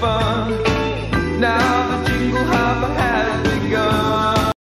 fun. Now the jingle house.